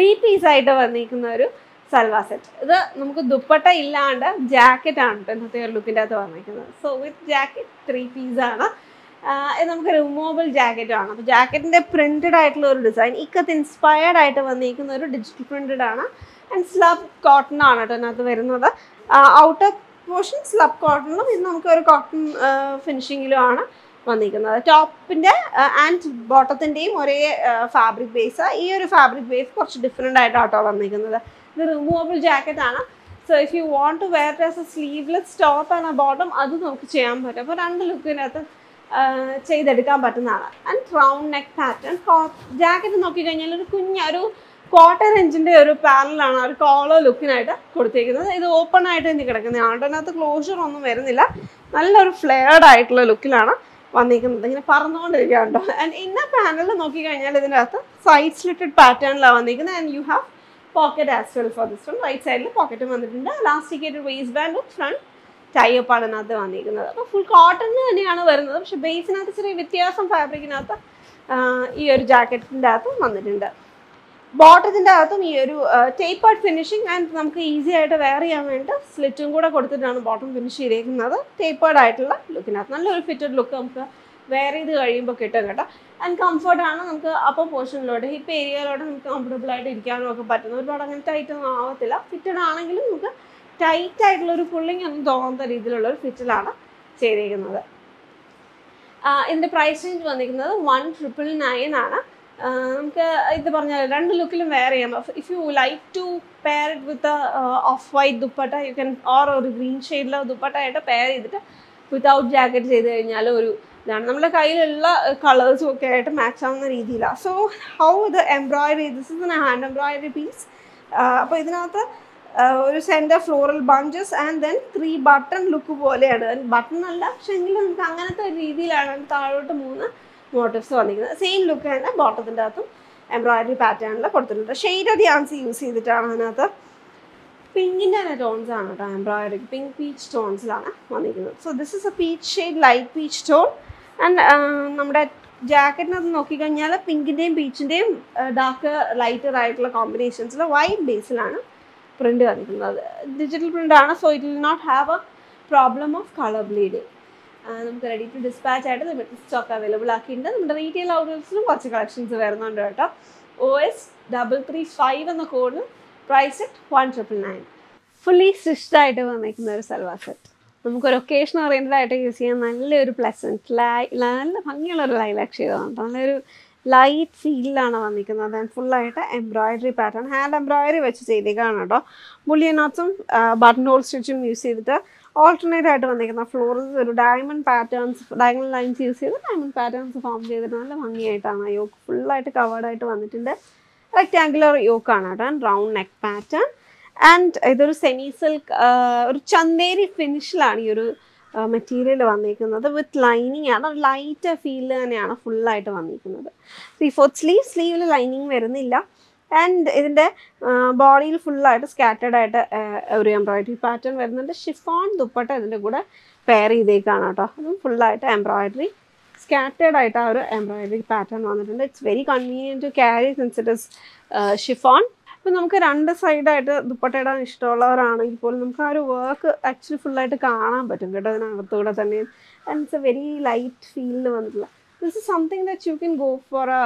Three piece ആയിട്ട് വന്നിരിക്കുന്ന ഒരു സൽവാ സെറ്റ് ഇത് നമുക്ക് ദുപ്പട്ട ഇല്ലാണ്ട് ജാക്കറ്റ് ആണ് കേട്ടോ ഇന്നത്തെ ഒരു ലുക്കിന്റെ അകത്ത് വന്നിരിക്കുന്നത്. So with jacket three piece ആണ്. ആഹ് ഇത് നമുക്ക് റിമൂവബിൾ ജാക്കറ്റ് ആണ്. അപ്പോൾ ജാക്കറ്റിന്റെ പ്രിന്റഡ് ആയിട്ടുള്ള ഒരു ഡിസൈൻ ഇക്കത്ത് ഇൻസ്പയർഡ് ആയിട്ട് വന്നിരിക്കുന്ന ഒരു ഡിജിറ്റൽ പ്രിന്റഡ് ആണ്. ആൻഡ് സ്ലബ് കോട്ടൺ ആണ് കേട്ടോ ഇതിനകത്ത് വരുന്നത്. ഔട്ടർ പോർഷൻ സ്ലബ് കോട്ടണിലും ഇത് നമുക്ക് ഒരു കോട്ടൺ ഫിനിഷിങ്ങിലും ആണ്. വന്നിരിക്കുന്നത്. ടോപ്പിന്റെ ആൻഡ് ബോട്ടത്തിന്റെയും ഒരേ ഫാബ്രിക് ബേസ് ഈ ഒരു ഫാബ്രിക് ബേസ് കുറച്ച് ഡിഫറെന്റ് ആയിട്ടാട്ടോ വന്നിരിക്കുന്നത്. ഇത് റിമൂവബിൾ ജാക്കറ്റ് ആണ്. So if you want to wear as a sleeveless top and bottom അത് നമുക്ക് ചെയ്യാൻ പറ്റും. അപ്പോൾ രണ്ട് ലുക്കിനകത്ത് ചെയ്തെടുക്കാൻ പറ്റുന്നതാണ് and round neck pattern jacket നോക്കിക്കഴിഞ്ഞാൽ ഒരു കുഞ്ഞ ഒരു ക്വാർട്ടർ എഞ്ചിന്റെ ഒരു പാനലാണ് ഒരു കോളർ ലുക്കിനായിട്ട് കൊടുത്തിരിക്കുന്നത് ഇത് ഓപ്പൺ ആയിട്ട് ഇനി കിടക്കുന്നത്. അതിനകത്ത് ക്ലോഷർ ഒന്നും വരുന്നില്ല. നല്ലൊരു ഫ്ലെയർഡ് ആയിട്ടുള്ള ലുക്കിലാണ് വന്നിരിക്കുന്നത്. ഇങ്ങനെ പറന്നുകൊണ്ടിരിക്കുകയുണ്ടോ ആൻഡ് ഇന്ന പാനലിൽ നോക്കിക്കഴിഞ്ഞാൽ അകത്ത് സൈഡ് സ്ലിറ്റഡ് പാറ്റേണിലാണ് വന്നിരിക്കുന്നത്. And you have pocket as well for this one right സൈഡിൽ പോക്കറ്റ് വന്നിട്ടുണ്ട്. ലാസ്റ്റിക്കേറ്റഡ് വേസ്റ്റ് ബാൻഡും ഫ്രണ്ട് ടൈപ്പ് ആണ് അതിനകത്ത് വന്നിരിക്കുന്നത്. അപ്പോൾ ഫുൾ കോട്ടൺ തന്നെയാണ് വരുന്നത്. പക്ഷെ ബേസിനകത്ത് ചെറിയ വ്യത്യാസം ഫാബ്രിക്കിനകത്ത് ഈ ഒരു ജാക്കറ്റിന്റെ അകത്തും വന്നിട്ടുണ്ട്. ബോട്ടത്തിന്റെ അകത്തും ഈ ഒരു ടേപ്പേർഡ് ഫിനിഷിങ് ആൻഡ് നമുക്ക് ഈസി ആയിട്ട് വെയർ ചെയ്യാൻ വേണ്ടി സ്ലിറ്റും കൂടെ കൊടുത്തിട്ടാണ് ബോട്ടം ഫിനിഷ് ചെയ്തേക്കുന്നത്. ടേപ്പേർഡ് ആയിട്ടുള്ള ലുക്കിനകത്ത് നല്ലൊരു ഫിറ്റഡ് ലുക്ക് നമുക്ക് വെയർ ചെയ്ത് കഴിയുമ്പോൾ കിട്ടും കേട്ടോ. ആൻഡ് കംഫർട്ടാണ് നമുക്ക് അപ്പർ പോർഷനിലോട്ട് ഹിപ്പ് ഏരിയയിലോട്ട് നമുക്ക് കംഫർട്ടബിൾ ആയിട്ട് ഇരിക്കാനും ഒക്കെ പറ്റുന്ന ഒരുപാട് അങ്ങനെ ടൈറ്റ് ഒന്നും ആവത്തില്ല. ഫിറ്റഡ് ആണെങ്കിലും നമുക്ക് ടൈറ്റ് ആയിട്ടുള്ള ഒരു പുള്ളിങ് ഒന്നും തോന്നാത്ത രീതിയിലുള്ള ഒരു ഫിറ്റിലാണ് ചെയ്തിരിക്കുന്നത് ഇതിന്റെ പ്രൈസ് റേഞ്ച് വന്നിരിക്കുന്നത് വൺ ട്രിപ്പിൾ നയൻ ആണ്. നമുക്ക് ഇത് പറഞ്ഞാൽ രണ്ട് ലുക്കിലും വെയർ ചെയ്യാം. If you like to pair it with off white dupatta you can or ഒരു ഗ്രീൻ ഷെയ്ഡിലെ ദുപ്പട്ട ആയിട്ട് പെയർ ചെയ്തിട്ട് വിത്തൗട്ട് ജാക്കറ്റ് ചെയ്ത് കഴിഞ്ഞാൽ ഒരു ഇതാണ്. നമ്മുടെ കയ്യിലുള്ള കളേഴ്സും ഒക്കെ ആയിട്ട് മാച്ച് ആവുന്ന രീതിയിലാണ് സോ ഹൗ ഇത് embroidery this is hand embroidery piece അപ്പോൾ ഇതിനകത്ത് ഒരു centre floral bunches and then three button look പോലെയാണ്. ബട്ടൺ അല്ല പക്ഷെ എങ്കിലും നമുക്ക് അങ്ങനത്തെ ഒരു രീതിയിലാണ് താഴോട്ട് മൂന്ന് മോട്ടീവ്സ് വന്നിരിക്കുന്നത്. സെയിം ലുക്ക് തന്നെ ബോട്ടത്തിന്റെ അകത്തും എംബ്രോയിഡറി പാറ്റേണിൽ കൊടുത്തിട്ടുണ്ട്. ഷെയ്ഡ് ഡിയാൻസ് യൂസ് ചെയ്തിട്ടാണ് അതിനകത്ത് പിങ്കിന്റെ തന്നെ ടോൺസ് ആണ് കേട്ടോ എംബ്രോയിഡറി പിങ്ക് പീച്ച് ടോൺസിലാണ് വന്നിരിക്കുന്നത്. So this is a peach shade light peach tone and നമ്മുടെ ജാക്കറ്റിനകത്ത് നോക്കിക്കഴിഞ്ഞാൽ പിങ്കിന്റെയും പീച്ചിന്റെയും ഡാർക്ക് ലൈറ്റർ ആയിട്ടുള്ള കോമ്പിനേഷൻസിൽ വൈറ്റ് ബേസിലാണ് പ്രിന്റ് വന്നിരിക്കുന്നത്. ഡിജിറ്റൽ പ്രിന്റ് ആണ് so it will not have a problem of colour bleeding നമുക്ക് റെഡി ടു ഡിസ്പാച്ച് ആയിട്ട് നമ്മുടെ സ്റ്റോക്ക് അവൈലബിൾ ആക്കിയിട്ടുണ്ട്. നമ്മുടെ റീറ്റെയിൽ ഔട്ട്ലെറ്റ്സിലും കുറച്ച് കളക്ഷൻസ് വരുന്നുണ്ട് കേട്ടോ. O S double three five എന്ന code price one triple nine fully സിസ്റ്റായിട്ട് വന്നിരിക്കുന്ന ഒരു സൽവാർ സെറ്റ് നമുക്കൊരു ഒക്കേഷൻ ഓറിയന്റഡ് ആയിട്ട് യൂസ് ചെയ്യാൻ നല്ലൊരു പ്ലസന്റ് ലൈ നല്ല ഭംഗിയുള്ളൊരു ഒരു ലൈലാക്ക് ചെയ്തതാണ് നല്ലൊരു ലൈറ്റ് ഫീലിലാണ് വന്നിരിക്കുന്നത്. ആൻഡ് ഫുള്ളായിട്ട് എംബ്രോയിഡറി പാറ്റേൺ ഹാൻഡ് എംബ്രോയിഡറി വെച്ച് ചെയ്തേക്കാണ് കേട്ടോ. ബുള്ളിയൻ ബട്ടൺ ഹോൾ സ്റ്റിച്ചും യൂസ് ചെയ്തിട്ട് ഓൾട്ടർനേറ്റ് ആയിട്ട് വന്നിരിക്കുന്ന ഫ്ലോറൽസ് ഒരു diamond patterns diamond lines use ചെയ്ത് ഡയമണ്ട് പാറ്റേൺസ് ഫോം ചെയ്തിട്ട് നല്ല ഭംഗിയായിട്ടാണ്. യോക്ക് ഫുള്ളായിട്ട് കവേർഡായിട്ട് വന്നിട്ടുണ്ട്. റെക്റ്റാങ്കുലർ യോക്കാണ് കേട്ടോ. And round neck pattern and ഇതൊരു സെമി സിൽക്ക് ഒരു ചന്തേരി ഫിനിഷിലാണ് ഈ ഒരു മെറ്റീരിയൽ വന്നിരിക്കുന്നത്. വിത്ത് ലൈനിങ് ആണ്. ലൈറ്റ് ഫീൽ തന്നെയാണ് ഫുള്ളായിട്ട് വന്നിരിക്കുന്നത്. ത്രീ ഫോർത്ത് സ്ലീവ് സ്ലീവിൽ ലൈനിങ് വരുന്നില്ല. ആൻഡ് ഇതിന്റെ ബോഡിയിൽ ഫുള്ളായിട്ട് സ്കാറ്റേഡ് ആയിട്ട് ഒരു എംബ്രോയിഡറി പാറ്റേൺ വരുന്നുണ്ട്. ഷിഫോൺ ദുപ്പട്ട ഇതിന്റെ കൂടെ പെയർ ചെയ്തേക്കാണ് കേട്ടോ. അതും ഫുള്ളായിട്ട് എംബ്രോയിഡറി സ്കാറ്റേഡ് ആയിട്ട് ആ ഒരു എംബ്രോയിഡറി പാറ്റേൺ വന്നിട്ടുണ്ട്. It's very convenient to carry since it is chiffon ഇപ്പം നമുക്ക് രണ്ട് സൈഡായിട്ട് ദുപ്പട്ട ഇടാൻ ഇഷ്ടമുള്ളവരാണെങ്കിൽ പോലും നമുക്ക് ആ ഒരു വർക്ക് ആക്ച്വലി ഫുള്ളായിട്ട് കാണാൻ പറ്റും കേട്ടോ അതിനകത്തൂടെ തന്നെ. And it's a very light ഫീലിൽ വന്നിട്ടുള്ള. This is something that you can go for a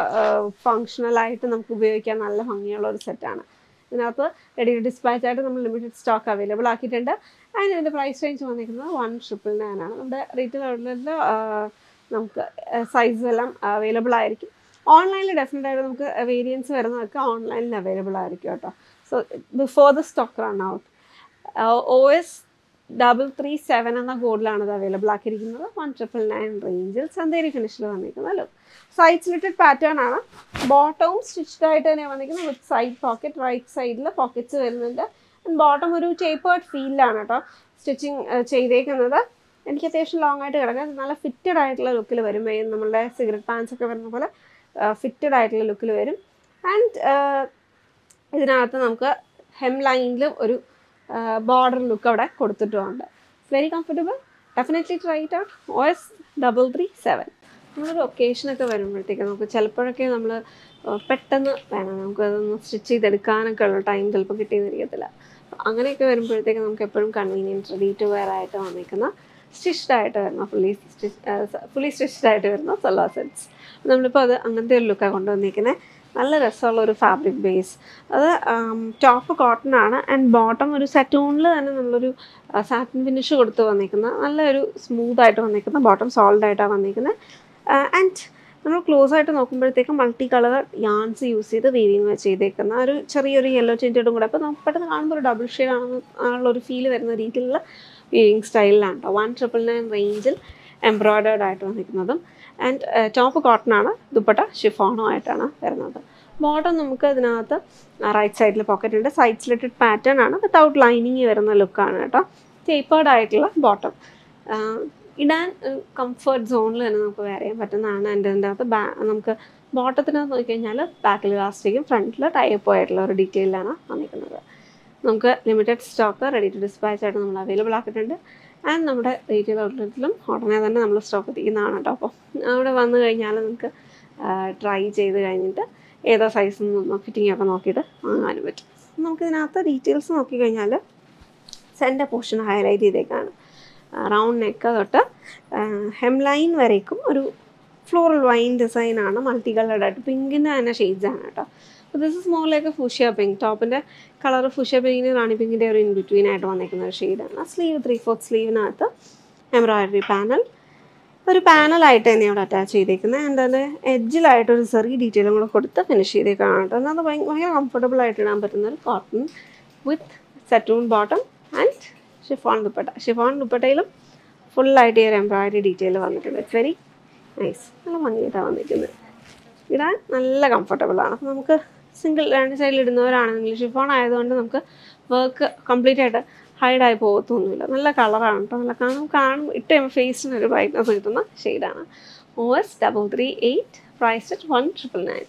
ഫങ്ഷണലായിട്ട് നമുക്ക് ഉപയോഗിക്കാൻ നല്ല ഭംഗിയുള്ള ഒരു സെറ്റാണ് ഇതിനകത്ത് റെഡി ടു ഡിസ്പാച്ച് ആയിട്ട് നമ്മൾ ലിമിറ്റഡ് സ്റ്റോക്ക് അവൈലബിൾ ആക്കിയിട്ടുണ്ട്. ആൻഡ് ഇതിന്റെ പ്രൈസ് റേഞ്ച് വന്നിരിക്കുന്നത് വൺ ട്രിപ്പിൾ നയൻ ആണ്. നമ്മുടെ റീറ്റെയിൽ ഔട്ട്ലെറ്റിൽ നമുക്ക് സൈസ് എല്ലാം അവൈലബിൾ ആയിരിക്കും. ഓൺലൈനിൽ ഡെഫിനറ്റ് ആയിട്ട് നമുക്ക് വേരിയൻസ് വരുന്നതൊക്കെ ഓൺലൈനിൽ അവൈലബിൾ ആയിരിക്കും കേട്ടോ. So before the stock run out O S double three seven എന്ന കോഡിലാണ് ഇത് അവൈലബിൾ ആക്കിയിരിക്കുന്നത്. വൺ ട്രിപ്പിൾ നയൻ റേഞ്ചിൽ ചന്തേരി ഫിനിഷിൽ വന്നിരിക്കുന്നത് സൈഡ് സ്ലിറ്റഡ് പാറ്റേൺ ആണ്. ബോട്ടവും സ്റ്റിച്ച്ഡ് ആയിട്ട് തന്നെ വന്നിരിക്കുന്നത്. വിത്ത് സൈഡ് പോക്കറ്റ് റൈറ്റ് സൈഡിൽ പോക്കറ്റ്സ് വരുന്നുണ്ട്. ബോട്ടം ഒരു ടേപ്പേർഡ് ഫീലിലാണ് കേട്ടോ സ്റ്റിച്ചിങ് ചെയ്തേക്കുന്നത്. എനിക്ക് അത്യാവശ്യം ലോങ് ആയിട്ട് കിടക്കാം. നല്ല ഫിറ്റഡ് ആയിട്ടുള്ള ലുക്കിൽ വരും. നമ്മളുടെ സിഗരറ്റ് പാൻസ് ഒക്കെ വരുന്ന പോലെ ഫിറ്റഡ് ആയിട്ടുള്ള ലുക്കിൽ വരും. ആൻഡ് ഇതിനകത്ത് നമുക്ക് ഹെം ലൈനിലും ഒരു ബോർഡർ ലുക്ക് അവിടെ കൊടുത്തിട്ടുമുണ്ട് very comfortable definitely try it out O S double three seven നമ്മളൊരു ഒക്കേഷനൊക്കെ വരുമ്പോഴത്തേക്ക് നമുക്ക് ചിലപ്പോഴൊക്കെ നമ്മൾ പെട്ടെന്ന് വേണം നമുക്കതൊന്ന് സ്റ്റിച്ച് ചെയ്തെടുക്കാനൊക്കെ ഉള്ള ടൈം ചിലപ്പോൾ കിട്ടിയെന്നിരിക്കത്തില്ല അങ്ങനെയൊക്കെ വരുമ്പോഴത്തേക്ക് നമുക്ക് എപ്പോഴും കൺവീനിയന്റ് റെഡി ടു വെയർ ആയിട്ട് വന്നിരിക്കുന്ന സ്റ്റിച്ച്ഡ് ആയിട്ട് വരുന്ന ഫുള്ളി സ്റ്റിച്ച് ഫുള്ളി സ്റ്റിച്ച്ഡായിട്ട് വരുന്ന സൊല്ലാ സെറ്റ്സ് നമ്മളിപ്പോൾ അത് അങ്ങനത്തെ ഒരു ലുക്കാണ് കൊണ്ടുവന്നിരിക്കുന്നത് നല്ല രസമുള്ള ഒരു ഫാബ്രിക് ബേസ് അത് ടോപ്പ് കോട്ടൺ ആണ്. ആൻഡ് ബോട്ടം ഒരു സറ്റൂണിൽ തന്നെ നല്ലൊരു സാറ്റിൻ ഫിനിഷ് കൊടുത്ത് വന്നിരിക്കുന്ന. നല്ലൊരു സ്മൂത്ത് ആയിട്ട് വന്നിരിക്കുന്ന. ബോട്ടം സോൾഡ് ആയിട്ടാണ് വന്നിരിക്കുന്നത് ആൻഡ് നമ്മൾ ക്ലോസ് ആയിട്ട് നോക്കുമ്പോഴത്തേക്കും മൾട്ടി കളർ യാൺസ് യൂസ് ചെയ്ത് വീവിങ് ചെയ്തേക്കുന്ന. ഒരു ചെറിയൊരു യെല്ലോ ചെന്റോടും കൂടെ. അപ്പോൾ നമുക്ക് പെട്ടെന്ന് കാണുമ്പോൾ ഒരു ഡബിൾ ഷെയ്ഡ് ആണെന്ന് ഉള്ള ഒരു ഫീൽ വരുന്ന രീതിയിലുള്ള വീവിങ് സ്റ്റൈലിലാണ് കേട്ടോ. വൺ ട്രിപ്പിൾ നയൻ റേഞ്ചിൽ എംബ്രോയ്ഡേർഡ് ആയിട്ട് വന്നിരിക്കുന്നതും. ആൻഡ് ടോപ്പ് കോട്ടൺ ആണ് ദുപ്പട്ട ഷിഫോണോ ആയിട്ടാണ് വരുന്നത്. ബോട്ടം നമുക്ക് ഇതിനകത്ത് റൈറ്റ് സൈഡിൽ പോക്കറ്റ് ഉണ്ട് സൈഡ് സ്ലിറ്റഡ് പാറ്റേൺ ആണ് വിത്തൗട്ട് ലൈനിങ് വരുന്ന ലുക്കാണ് കേട്ടോ. ടേപ്പേർഡ് ആയിട്ടുള്ള ബോട്ടം ഇടാൻ കംഫർട്ട് സോണിൽ തന്നെ നമുക്ക് വേറെ ചെയ്യാൻ പറ്റുന്നതാണ്. എന്റെ ഇതിന്റെ അകത്ത് ബാ നമുക്ക് ബോട്ടത്തിനകത്ത് നോക്കിക്കഴിഞ്ഞാൽ ബാക്കിൽ ഇലാസ്റ്റിക്കും ഫ്രണ്ടിൽ ടൈപ്പ് ആയിട്ടുള്ള ഒരു ഡീറ്റെയിലാണ് വന്നിരിക്കുന്നത്. നമുക്ക് limited stock ready to dispatch ആയിട്ട് നമ്മൾ അവൈലബിൾ ആക്കിയിട്ടുണ്ട്. ആൻഡ് നമ്മുടെ റീറ്റെയിൽ ഔട്ട്ലെറ്റിലും ഉടനെ തന്നെ നമ്മൾ സ്റ്റോക്ക് എത്തിക്കുന്നതാണ് കേട്ടോ അപ്പോൾ അവിടെ വന്നു കഴിഞ്ഞാൽ നമുക്ക് ട്രൈ ചെയ്ത് കഴിഞ്ഞിട്ട് ഏതോ സൈസ് ഫിറ്റിംഗ് ഒക്കെ നോക്കിയിട്ട് വാങ്ങാനും പറ്റും. നമുക്കിതിനകത്ത് ഡീറ്റെയിൽസ് നോക്കിക്കഴിഞ്ഞാൽ സെന്റർ പോർഷൻ ഹൈലൈറ്റ് ചെയ്തേക്കാണ്. റൗണ്ട് നെക്ക് തൊട്ട് ഹെം ലൈൻ വരേക്കും ഒരു ഫ്ലോറൽ വൈൻ ഡിസൈനാണ് മൾട്ടി കളർഡ് പിങ്കിന്റെ തന്നെ ഷെയ്ഡ്സ് ആണ് കേട്ടോ. This is more like fuchsia pink ടോപ്പിന്റെ കളർ ഫുഷ്യ പിങ്കിന് റാണി പിങ്കിന്റെ ഒരു ഇൻ ബിറ്റ്വീൻ ആയിട്ട് വന്നിരിക്കുന്ന ഒരു ഷെയ്ഡാണ് സ്ലീവ് ത്രീ ഫോർത്ത് സ്ലീവിനകത്ത് എംബ്രോയിഡറി പാനൽ ഒരു പാനലായിട്ട് തന്നെ അവിടെ അറ്റാച്ച് ചെയ്തേക്കുന്നത് ആൻഡ് അതിന്റെ എഡ്ജിലായിട്ട് ഒരു ചെറിയ ഡീറ്റെയിലും കൂടെ കൊടുത്ത് ഫിനിഷ് ചെയ്തേക്കാണ് കേട്ടോ. അത് ഭയങ്കര കംഫർട്ടബിൾ ആയിട്ട് ഇടാൻ പറ്റുന്ന ഒരു cotton with സെറ്റൂൺ bottom and chiffon dupatta. Chiffon ദുപ്പട്ടയിലും ഫുള്ളായിട്ട് ഈ ഒരു എംബ്രോയിഡറി ഡീറ്റെയിൽ വന്നിട്ടുണ്ട്. ഇറ്റ്സ് വെരി നൈസ് നല്ല ഭംഗിയായിട്ടാണ് വന്നിരിക്കുന്നത്. ഇടാൻ നല്ല കംഫർട്ടബിളാണ് അപ്പോൾ നമുക്ക് സിംഗിൾ രണ്ട് സൈഡിൽ ഇടുന്നവരാണെങ്കിൽ ഷിഫോൺ ആയതുകൊണ്ട് നമുക്ക് വർക്ക് കംപ്ലീറ്റ് ആയിട്ട് ഹൈഡായി പോകത്തൊന്നുമില്ല. നല്ല കളറാണ് കേട്ടോ നല്ല കാണും കാണും. ഇട്ട് കഴിയുമ്പോൾ ഫേസിന് ഒരു ബ്രൈറ്റ്നസ് കിട്ടുന്ന ഷെയ്ഡാണ് O S double three eight price one triple nine